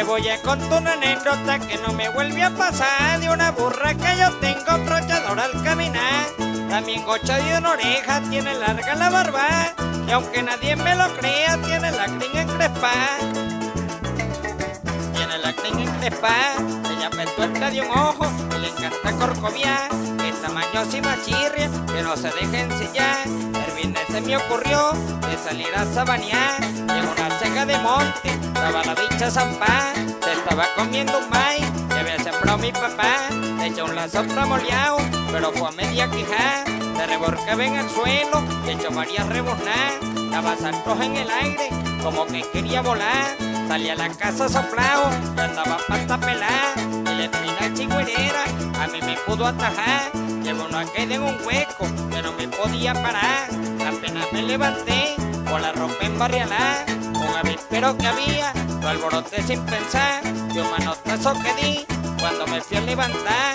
Te voy a contar una anécdota que no me vuelve a pasar. De una burra que yo tengo brochadora al caminar. También gocha de una oreja, tiene larga la barba. Y aunque nadie me lo crea, tiene la crin encrespada Ella me tuerta de un ojo y le encanta corcoviar. Es tamañosima chirria que no se deja ensillar. El viernes se me ocurrió de salir a sabanear. En una seca de monte estaba la bicha zampá Se estaba comiendo un maíz que había sembrado mi papá. Le echó un lazo pramoleado, pero fue a media quijá Se reborcaba en el suelo, le echó varias rebuznar Daba saltos en el aire, como que quería volar Salía a la casa soplado, y andaba pata pelada Y la espina chigüerera a mí me pudo atajar Llevo una caída en un hueco, no me podía parar Apenas me levanté, con la ropa embarrialada Un avispero que había, lo alboroté sin pensar De un manotazo que di, cuando me fui a levantar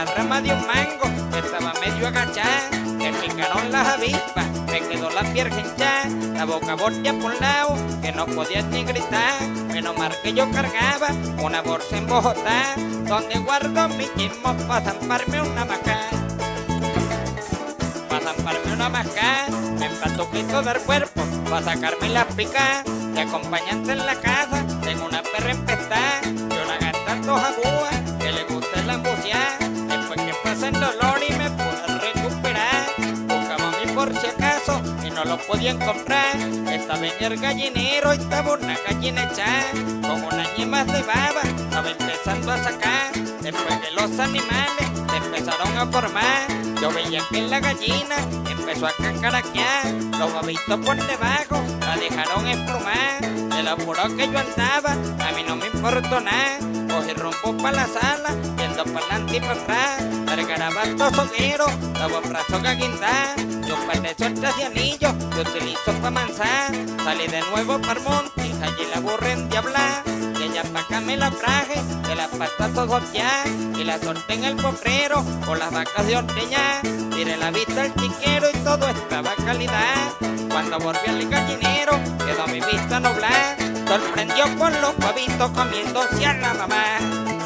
Una rama de un mango, que estaba medio agachada. Me picaron las avispas, me quedó la piel hinchada. La boca voltea por un lado, que no podía ni gritar. Menos mal que yo cargaba una bolsa en Bogotá Donde guardo mi chismo para zamparme una maca. Para zamparme una masca, me empatuquito del cuerpo, para sacarme las picas, de acompañante en la casa, tengo una podían comprar, estaba en el gallinero estaba una gallina echada, con unas yemas de baba, estaba empezando a sacar, después que los animales empezaron a formar, yo veía que la gallina empezó a cacaraquear, los babitos por debajo la dejaron emplumar, de lo apuro que yo andaba, a mí no me importó nada, cogí rumbo para la sala, yendo para adelante y para atrás, el garabato soguero, los brazos que guindar, yo par de sueltas de anillos, que utilizo para manzar, salí de nuevo el monte, allí la burra en diabla, y ella pa' me la traje, de las todo ya, y la solté en el potrero, con las vacas de ordeña, tiré la vista al chiquero y todo estaba calidad, cuando volví al gallinero, quedó mi vista nublada, sorprendió con los pavitos comiéndose a la mamá.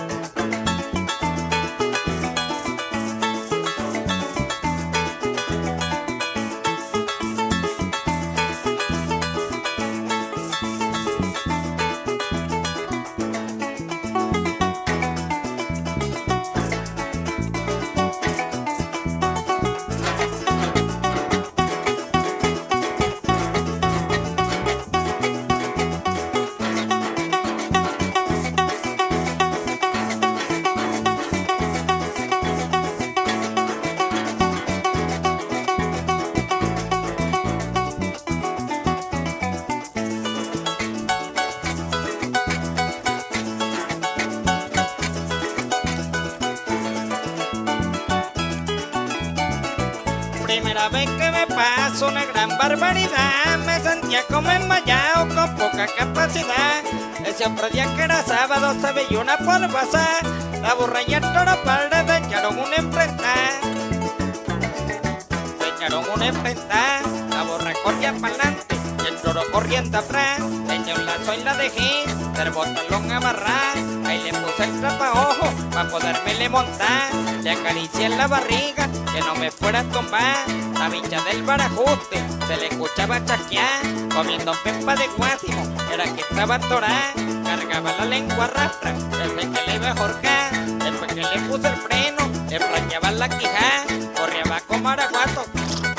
Primera vez que me pasó una gran barbaridad, me sentía como enmayado con poca capacidad. Ese otro que era sábado se veía una por la burra y el toro parda se echaron una enfrentada. Se echaron una enfrentada, la burra corría para corriendo atrás. Eché un lazo y la dejé, del botalón amarrar, ahí le puse el ojo para podérmele montar. Le acaricié en la barriga que no me fuera a tomar. La bicha del barajuste se le escuchaba chasquear, comiendo pepa de guásimo, era que estaba atorada. Cargaba la lengua rastra desde que le iba a jorcar. Después que le puse el freno, le la quijá, corría como araguato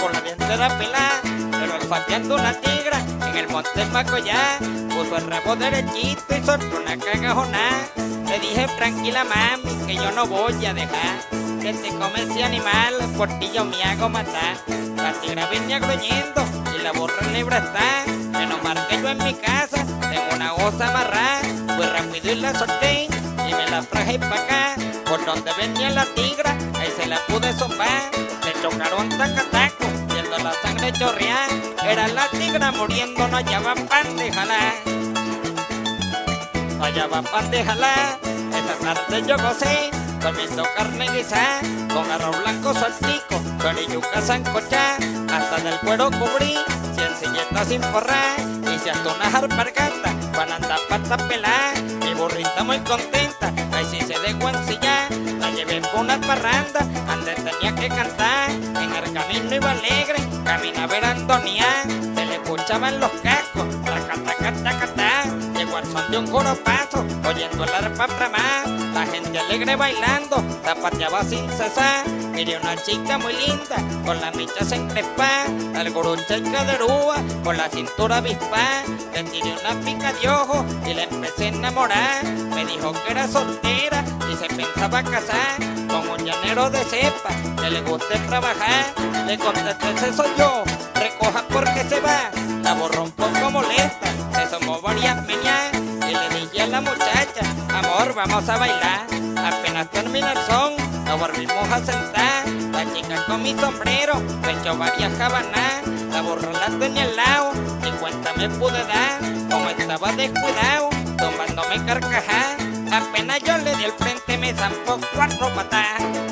con la dientera pelada, pero olfateando una en el monte Macoyá, puso el rabo derechito y soltó una cagajonada. Le dije tranquila mami que yo no voy a dejar que te come ese animal, por ti yo me hago matar. La tigra venía gruñendo y la burra libre está. Menos mal que yo en mi casa tengo una osa amarrada. Fui rápido y la solté y me la traje para acá. Por donde venía la tigra, ahí se la pude sopar. Le chocaron tacataco, la sangre chorrear. Era la tigra muriendo, no hallaba pan de jalar. No hallaba pan de jalar. Esta tarde yo gocé comiendo carne guisada, con arroz blanco saltico, con yuca sancochá, hasta del cuero cubrí, cien silletas sin forrar, y si hasta unas alpargatas, para andar pata pelada, mi burrita muy contenta, ahí sí se dejó ensillar. La llevé por una parranda, donde tenía que cantar. El camino iba alegre, caminaba era Antonia. Se le escuchaban los cascos, taca, taca, taca, taca. Llegó al son de un paso, oyendo el arpa bramar. La gente alegre bailando, zapateaba sin cesar. Miré una chica muy linda, con la micha se encrespa. Al gurucha y caderúa, con la cintura avispa. Le tiré una pica de ojo y le empecé a enamorar. Me dijo que era soltera y se pensaba casar un llanero de cepa que le guste trabajar. Le contesté, ese soy yo, recoja porque se va. La borró un poco molesta, se tomó varias meñas y le dije a la muchacha, amor, vamos a bailar. Apenas termina el son, nos volvimos a sentar. La chica con mi sombrero me echó varias cabanas. La borró la tenía al lado, ni cuenta me pude dar. Como estaba descuidado, tomándome carcajadas. Apenas yo le di el frente, me zampó cuatro patas.